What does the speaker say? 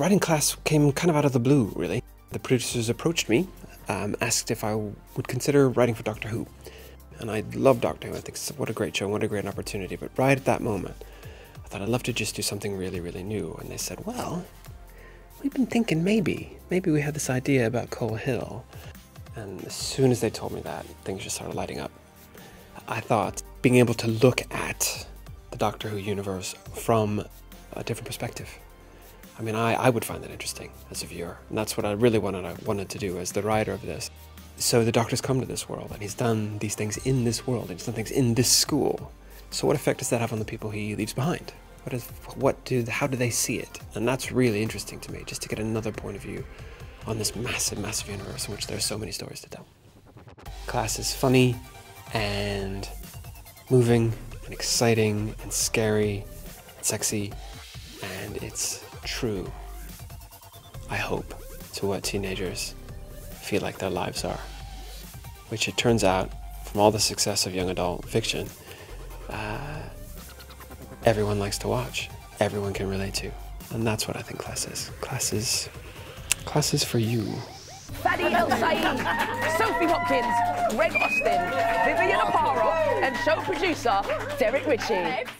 writing class came kind of out of the blue, really. The producers approached me, um, asked if I would consider writing for Doctor Who. And I love Doctor Who. I think what a great show, what a great opportunity. But right at that moment, I thought I'd love to just do something really, really new. And they said, well, we've been thinking maybe, maybe we had this idea about Coal Hill. And as soon as they told me that, things just started lighting up. I thought being able to look at the Doctor Who universe from a different perspective. I mean, I, I would find that interesting as a viewer, and that's what I really wanted, I wanted to do as the writer of this. So the Doctor's come to this world, and he's done these things in this world, and he's done things in this school. So what effect does that have on the people he leaves behind? What is, what do, how do they see it? And that's really interesting to me, just to get another point of view on this massive, massive universe in which there are so many stories to tell. Class is funny and moving and exciting and scary and sexy and it's true, I hope, to what teenagers feel like their lives are. Which it turns out, from all the success of young adult fiction, uh, everyone likes to watch, everyone can relate to. And that's what I think class is. Class is, class is for you. Fady El Sophie Hopkins, Greg Austin, Vivian Oparah, and show producer Derek Ritchie.